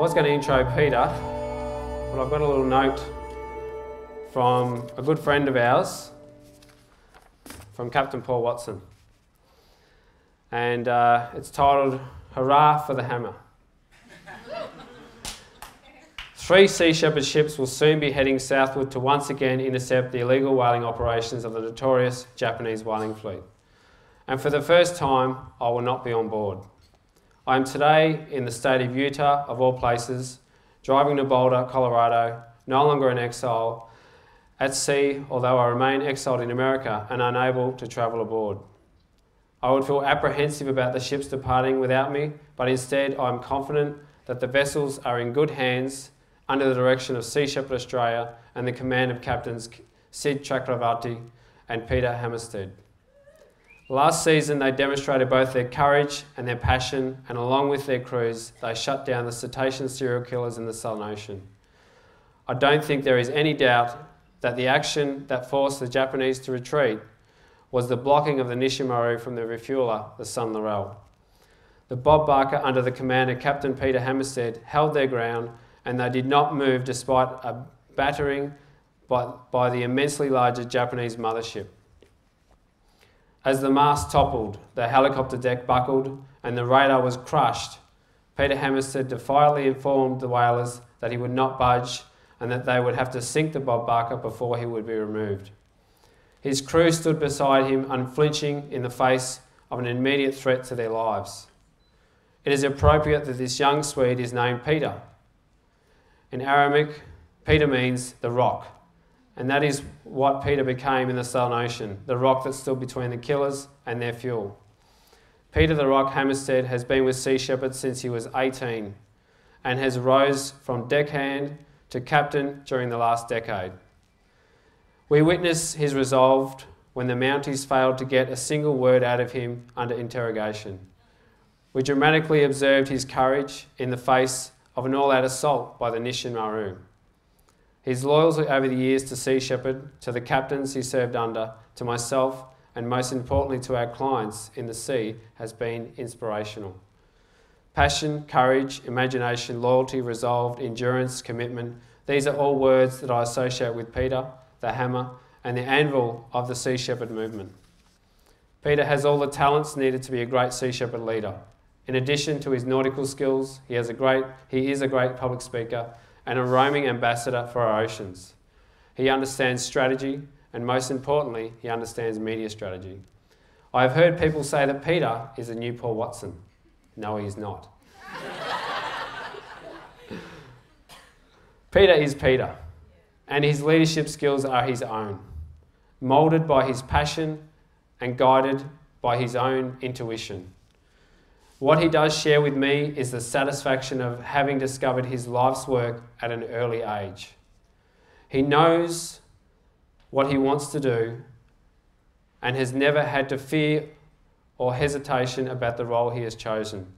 was going to intro Peter, but I've got a little note from a good friend of ours, from Captain Paul Watson. And uh, it's titled Hurrah for the Hammer. Three Sea Shepherd ships will soon be heading southward to once again intercept the illegal whaling operations of the notorious Japanese whaling fleet. And for the first time, I will not be on board. I am today in the state of Utah, of all places, driving to Boulder, Colorado, no longer in exile, at sea, although I remain exiled in America and unable to travel aboard. I would feel apprehensive about the ships departing without me, but instead I am confident that the vessels are in good hands under the direction of Sea Shepherd Australia and the command of Captains Sid Chakravarty and Peter Hammarstedt. Last season, they demonstrated both their courage and their passion, and along with their crews, they shut down the cetacean serial killers in the Southern Ocean. I don't think there is any doubt that the action that forced the Japanese to retreat was the blocking of the Nisshin Maru from the refueler, the Sun Laurel. The Bob Barker, under the command of Captain Peter Hammarstedt, held their ground and they did not move despite a battering by, by the immensely larger Japanese mothership. As the mast toppled, the helicopter deck buckled, and the radar was crushed, Peter Hammarstedt defiantly informed the whalers that he would not budge and that they would have to sink the Bob Barker before he would be removed. His crew stood beside him, unflinching in the face of an immediate threat to their lives. It is appropriate that this young Swede is named Peter, in Aramaic, Peter means the rock. And that is what Peter became in the Southern Ocean, the rock that stood between the killers and their fuel. Peter the Rock Hammarstedt has been with Sea Shepherd since he was 18 and has rose from deckhand to captain during the last decade. We witness his resolve when the Mounties failed to get a single word out of him under interrogation. We dramatically observed his courage in the face of an all out assault by the Nisshin Maru. His loyalty over the years to Sea Shepherd, to the captains he served under, to myself, and most importantly to our clients in the sea has been inspirational. Passion, courage, imagination, loyalty, resolve, endurance, commitment these are all words that I associate with Peter, the hammer, and the anvil of the Sea Shepherd movement. Peter has all the talents needed to be a great Sea Shepherd leader. In addition to his nautical skills, he, has a great, he is a great public speaker and a roaming ambassador for our oceans. He understands strategy, and most importantly, he understands media strategy. I have heard people say that Peter is a new Paul Watson. No, he's not. Peter is Peter, and his leadership skills are his own, moulded by his passion and guided by his own intuition. What he does share with me is the satisfaction of having discovered his life's work at an early age. He knows what he wants to do and has never had to fear or hesitation about the role he has chosen.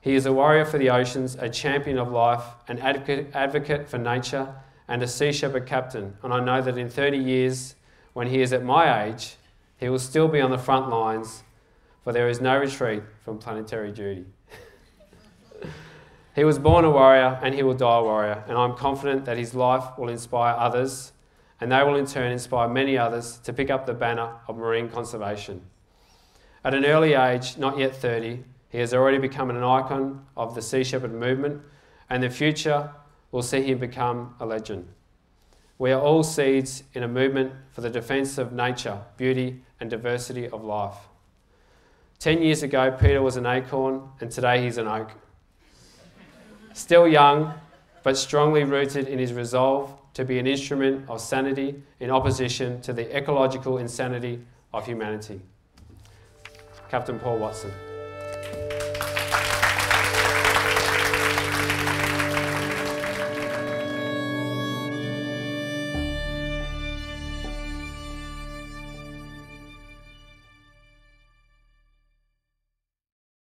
He is a warrior for the oceans, a champion of life, an advocate for nature, and a sea shepherd captain. And I know that in 30 years, when he is at my age, he will still be on the front lines for there is no retreat from planetary duty. he was born a warrior and he will die a warrior, and I'm confident that his life will inspire others, and they will in turn inspire many others to pick up the banner of marine conservation. At an early age, not yet 30, he has already become an icon of the Sea Shepherd movement, and the future will see him become a legend. We are all seeds in a movement for the defence of nature, beauty, and diversity of life. Ten years ago, Peter was an acorn, and today he's an oak. Still young, but strongly rooted in his resolve to be an instrument of sanity in opposition to the ecological insanity of humanity. Captain Paul Watson.